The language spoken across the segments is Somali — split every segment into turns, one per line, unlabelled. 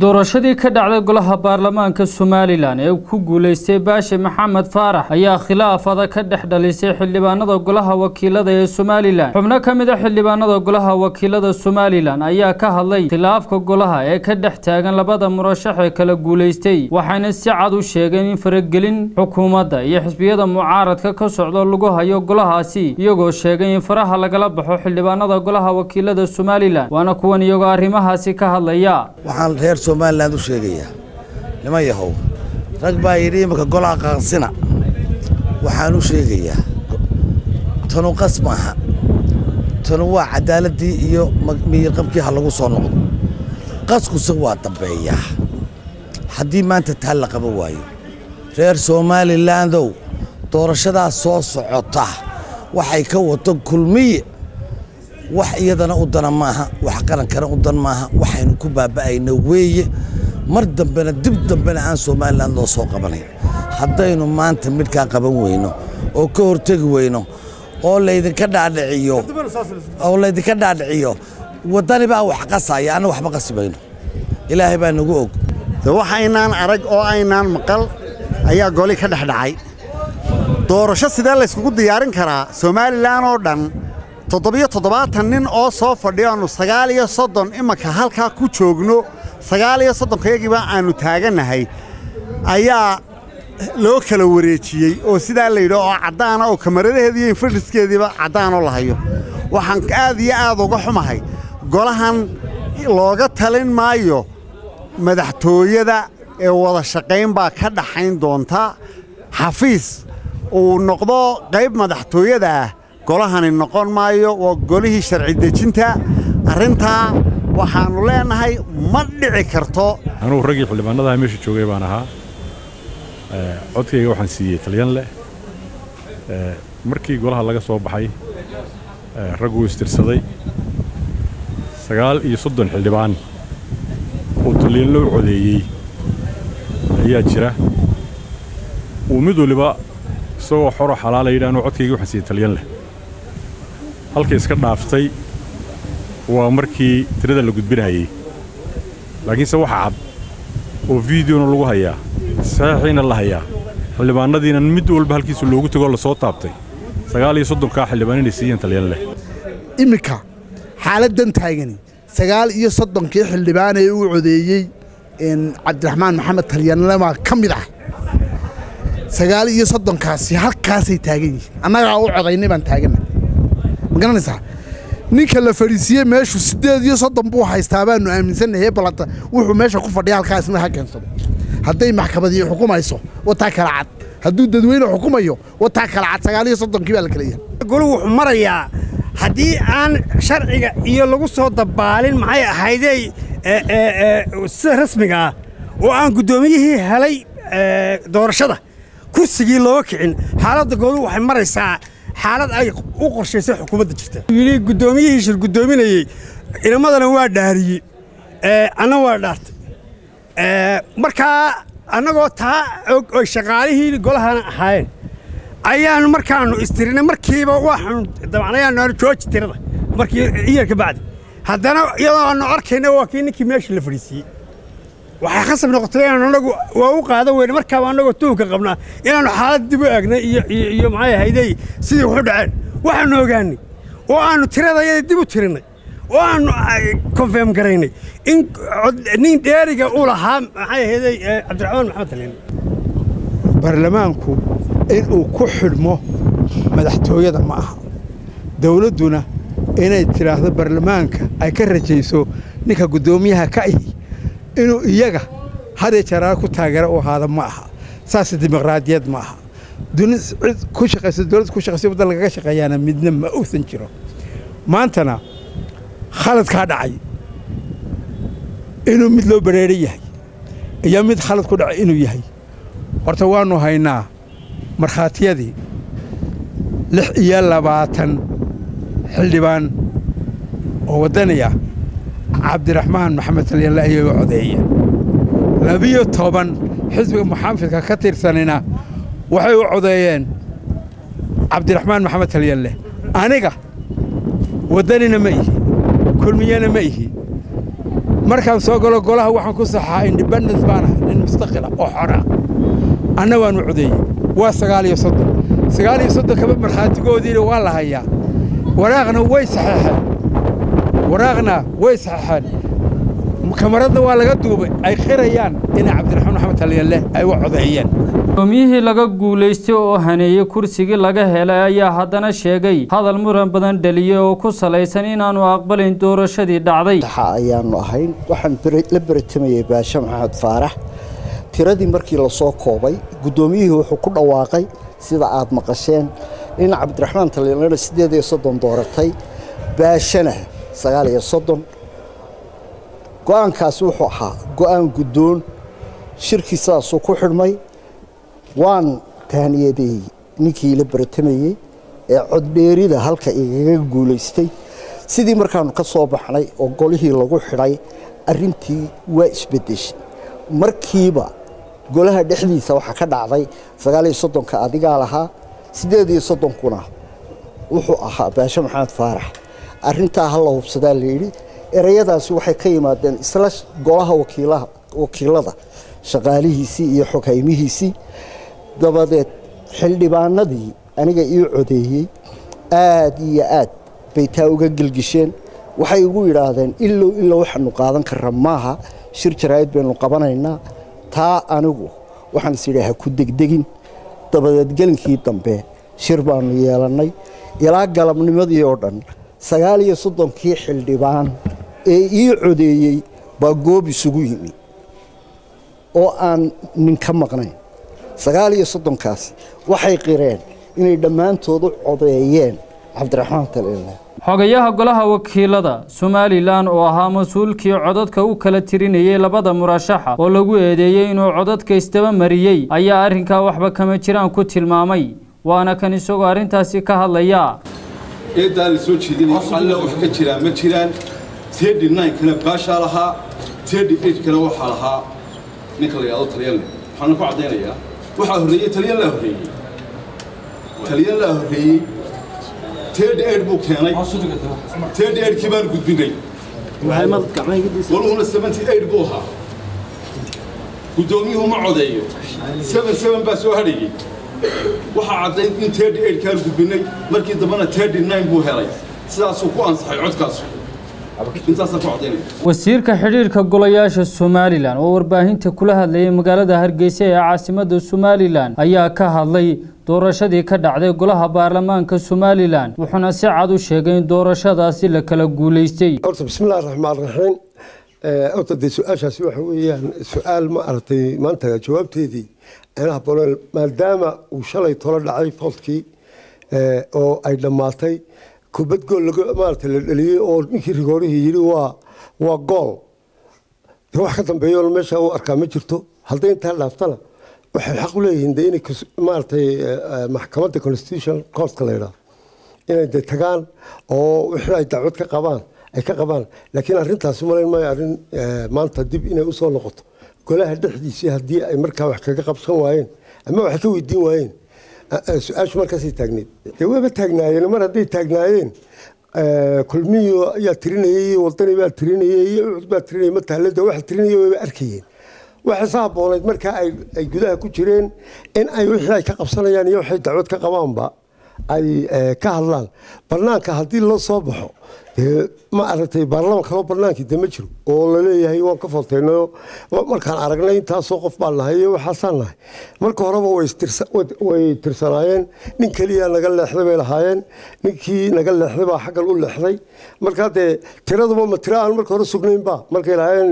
doorashadii ka dhacday golaha baarlamaanka somalilan ee ku guuleystay baashe maxamed faarax ayaa khilaaf adag ka dhex dhalisay xildhibaanada golaha wakiilada ee somalilan. Xubno ka mid a xildhibaanada golaha wakiilada somalilan ayaa ka hadlay khilaafka golaha ee ka dhex taagan labada murashax ee kala guuleystay waxayna si cad u sheegeen in faragelin xukuumadda iyo xisbiyada mucaaradka ka socdo lagu hayo golahaasi iyagoo sheegay in faraha lagala baxo xildhibaanada golaha wakiilada somalilan waana kuwan iyagoo arrimahaasi ka hadlaya
somalilan u sheegayaa niman yahow rag baa yidhi iminka golaha qaansina waxaan u sheegayaa tanu qas maaha tanu waa caddaaladdii iyo miyirqabkii ha lagu soo noqdo. Qaskuse waa dambeeyaa haddii maanta taa la qaban waayo. Reer somalilandow doorashadaas soo socota. Waxay ka wato kulmiye wax iyadana u dana maaha wax qarankana u dan maaha waxaynu ku baaba'ayna weeye. Mar dambena dib dambena aan somalilan loo soo qabanayn. Haddaynu maanta midhkaa qaban weyno oo ka hortegi weyno oo laydinka dhaadhiciyo oo laydinka dhaadhiciyo waddani baa wax qasaya anna waxba qasi mayno ilaahay baa nagu og.
Waxaynaan arag oo aynaan maqal ayaa goli ka dhex dhacay. Doorasho sidee layskugu diyaarin karaa somalilan oo dhan toddobiyo toddobaatan nin oo soo fadhiyoannu sagaal iyo soddon imanka halkaa ku joogno sagaal iyo soddonkayagiiba aannu taagannahay ayaa loo kala wareejiyey oo sidaa layidhi oo caddaana oo kamaradaheedi iyo infadhiskeediiba caddaanoo la hayo. Waxaan aad iyo aad uga xumahay golahan looga talin maayo madaxtooyada ee wada shaqayn baa ka dhaxayn doonta xafiis uu noqdo qayb madaxtooyada ah golahani noqon maayo waa golihii sharci dejinta. Arrintaa waxaannu leennahay ma dhici karto.
Anugu raggii xildhibaannadaha meesha joogay baan ahaa. Codkayga waxaan siiyey talyan leh. Markii golaha laga soo baxay ragguu istirsaday sagaal iyo soddon xildhibaan oo talyan loo codeeyey ayaa jira. Uu mid waliba isagoo xoro xalaala yidhi anuu codkayga waxaan siiyey talyan leh halka iska dhaaftay waa markii tirada la gudbinayey laakiinse waxa cad oo fideona lagu hayaa saxiixiina la hayaa xildhibaannadiina mid walba halkiisa loogu tegoo la soo taabtay. Sagaal iyo soddonkaa xildhibaan inay siiyeen talyan leh.
Iminka xaaladdan taagani sagaal iyo soddonkii xildhibaan ee uu codeeyey cabdiraxmaan maxamed talyanlemaa ka mid ah. Sagaal iyo soddonkaasi halkaasay taagan yihiin annagaa u codaynay baan taaganna ma garanaysaa ninka la fadhiisiiyey meeshu siddeed iyo soddon buu haystaa baannu aaminsannahay balanta wuxuu meesha ku fadhiya halkaasna ha keensado hadday maxkamadii xukumayso wataa kala cad. Hadduu dadweyne xukumayo wataa kala cad sagaal iyo soddonkii baa la kala yahay.
Golu wuxuu marayaa haddii aan sharciga iyo lagu soo dabaalin maxay ahaydey sida rasmiga ah oo aan guddoomiyihii helay doorashada kursigii looga kicin xaaladda goolu waxay maraysaa xaalad ay u qorshaysay xukuumadda jirta. Yidhi guddoomiyihii shir guddoominayey. Inamadana waa dhaariyey. Anna waa dhaartay. Markaa annagoo taa og oy shaqaalihii golahana ahaayeen ayaannu markaannu istirinay. Markiiba waxaanu dabacnayaannu jooji tirada markii iyarka bacdi. Haddana iyadoo aannu arkayna waa kii ninkii meeshii la fadhiisiiyey waxay khasab noqotay inaannu annagu waa u qaadan weyne markaaba annagoo tuhunka qabnaa. Inaannu xaalad dib u eegnay iyo maxay ahaydey sidii waxu dhaceen waxaannu ogaannay oo aannu tiradayada dib u tirinnay oo aannu konfeem garaynay. In nin dheeriga u lahaa maxay ahaydey cabdiraxmaan maxamed talyan
baarlamaanku inuu ku xidhmo madaxtooyada ma aha. Dawladduna inay tidhaahdo baarlamaanka ay ka rajayso ninka guddoomiyaha ka ihi inuu iyaga hadee jaraar ku taageera u ahaada ma aha. Saas dimuqraadiyad ma aha. Dowladda ku shaqaysa waddan lagaga shaqeeyaana midna ma uusan jiro. Maantana khaladkaa dhacay inuu mid loo bareeran yahay iyo mid khalad ku dhacay inuu yahay. Horta waannu haynaa markhaatiyadii lix iyo labaatan xildhibaan oo waddaniya cabdiraxmaan maxamed talyanle ayay u codeeyeen labiyo toban xisbiga muxaafidka ka tirsanina waxay u codeeyeen cabdiraxmaan maxamed talyanle aniga waddanina ma ihi kulmiyana ma ihi. Markaan soo galo golaha waxaan ku saxaa independence baan ahay nin mustaqila oo xora. Anna waanu codeeyey waa sagaal iyo soddon. Sagaal iyo soddon markhaatigoodiina waa la hayaa. Waraaqna way saxeexeen waraaqna way saxeexeen kamaradna waa laga duubay. Ay qirayaan inay cabdiraxmaan maxamed talyalle ay u codeeyeen
gudoomiyihii laga guulaystay oo haneeyey kursigii laga helay ayaa haddana sheegay hadal muran badan dhaliyey oo ku salaysan inaanu aqbalin doorashadii dhacday.
Waxa ayaanu ahayn. Waxaan la beratamayey baashe maxamed faarax. Tiradii markii la soo koobay guddoomiyihii wuxuu ku dhawaaqay sida aad maqasheen in cabdiraxmaan talyallena siddeed iyo soddon dooratay baashana sagaal iyo soddon. Go'aankaasi wuxuu ahaa go'aan guddoon shirkii sidaasuu ku xidhmay waan taaniyadeeyey ninkii la baratamayey ee coddheerida halka igaga guulaystay. Sidii markaannu ka soo baxnay oo golihii lagu xidhay arrintii waa isbeddeshay. Markiiba golaha dhexdiisa waxaa ka dhacday sagaal iyo soddonka adigaa lahaa siddeed iyo soddonkuna wuxuu ahaa baashe maxamed faarax arrintaa ha la hubsadaa layidhi ereyadaasi waxay ka yimaadeen isla golaha wakiilada shaqaalihiisii iyo xoghaymihiisii dabadeed xildhibaanadii aniga ii codeeyey aad iyo aad bay taa uga gelgisheen. Waxay igu yidhaahdeen ilow ilow waxaanu qaadan karra maaha shir jaraa'id baynu qabanaynaa. Taa anigu waxaan is idhi ha ku degdegin. Dabadeed gelinkii dambe shir baannu yeelannay. Ilaa galabnimadii oo dhan sagaal iyo soddonkii xildhibaan ee ii codeeyey baa goob isugu yimi oo aan nin ka maqnayn. Sagaal iyo soddonkaasi waxay qireen inay dhammaantood u codeeyeen cabdiraxmaan talile
xogayaha golaha wakiilada somalilan oo ahaa mas'uulkii codadka u kala tirinayey labada murashaxa oo lagu eedeeyey inuu codadka isdaba mariyey ayaa arrinkaa waxba kama jiraan ku tilmaamay waana kan isagoo arrintaasi ka hadlaya
eedaa la soo jeedinaya alla wax ka jiraa ma jiraan tedi ninkana baashaa lahaa tedi eightkana waxaa lahaa ninka la yidhahdo talyanle waxaana ku caddaynayaa waxaa horreeyey talyan laa horreeyey talyan laa horreeyey tedi eight buu keenay tedi eightkii baan gudbinay waluhuna seventy eight buu ahaa guddoomiyuhu ma codeeyo seven seven baa soo hadhayey waxaa caddayd in tedi eight kaan gudbinay markii dambena tedi nine buu helay. Sidaasuu ku ansaxay caddaynaya
wasiirka xidhiirka golayaasha somalilan oo warbaahinta kula hadlayay magaalada hargeysa ee caasimadda somalilan ayaa ka hadlay doorashadii ka dhacday golaha baarlamaanka somalilan wuxuuna si cad u sheegay in doorashadaasi la kala guulaystay.
Horta bismillahi raxmaan raxiim horta dee su'aashaasi waxa weeyaan su'aal ma aragtay maanta jawaabteedii anaha boleel maadaama uu shalay tolo dhacay foodkii oo ay dhammaatay kubad gool maarata la dheliyey oo ninkii rigoorihii yidhi waa waa gool. Wax ka dambeeyo meesha u arkaa ma jirto. Hadday intaa dhaaftana waxay xaq u leeyihiin de inay maaratay maxkamadda constitutional courtka la yidhaah inay de tagaan oo wixii ay dacwad ka qabaan ay ka qabaan. Laakiin arrintaasi malayn maayo arrin maanta dib inay u soo noqoto. Golaha dhexdiisii haddii ay markaa wax kaga qabsan waayeen ama wax ka weydiin waayeen su'aashu markaasay taagneed dee waaba taagnaayeen mar hadday taagnaayeen kulmiyo ayaa tirinayay wadani baa tirinayay ucud baa tirinayay mataalada waxa tirinaya wayba arkayeen. Waxay sa habboonayd markaa ay gudaha ku jireen in ay wixii ay ka qabsanayaan iyo waxay dacwad ka qabaanba ay ka hadlaan. Banaanka haddii loo soo baxo dee ma aragtay baarlaman kaloo banaankii de jiro oo la leeyahay waan ka fooltaynayo markaan aragnay intaasoo qof baan nahay iyo waxaasaan nahay marka horeba way tirsanaayeen nin keliya naga leexday bay lahaayeen. Ninkii naga leexday baa xaggan u leexday. Markaa dee tiraduba ma tira aan marka hore sugnaynba markay lahaayeen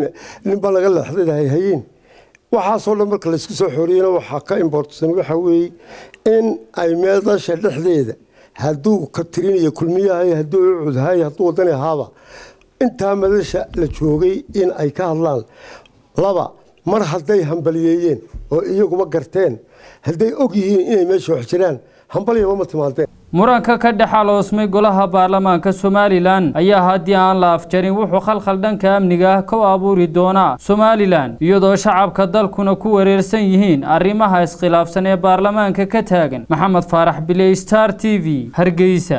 ninbaa naga leexday hayeen waxaasoo dhan marka laysku soo xooriyena waxaa ka imbortsan waxa weeye in ay meedasha dhexdeeda hadduu ka tirinayo kulmiyahay hadduu ucudhay hadduu wadani ahaaba intaa madasha la joogay in ay ka hadlaan. Laba mar hadday hambaliyeeyeen oo iyaguba garteen hadday og yihiin inay meesha wax jiraan hambalyaba ma timaadeen
muranka ka dhex aloosmay golaha baarlamaanka somalilan. Ayaa haddii aan la afjarin wuxuu khalkhal dhanka amniga ah ka abuuri doonaa somalilan iyadoo shacabka dalkuna ku wareersan yihiin arrimaha iskhilaafsan ee baarlamaanka ka taagan. Maxamed faarax biley star t v hargeysa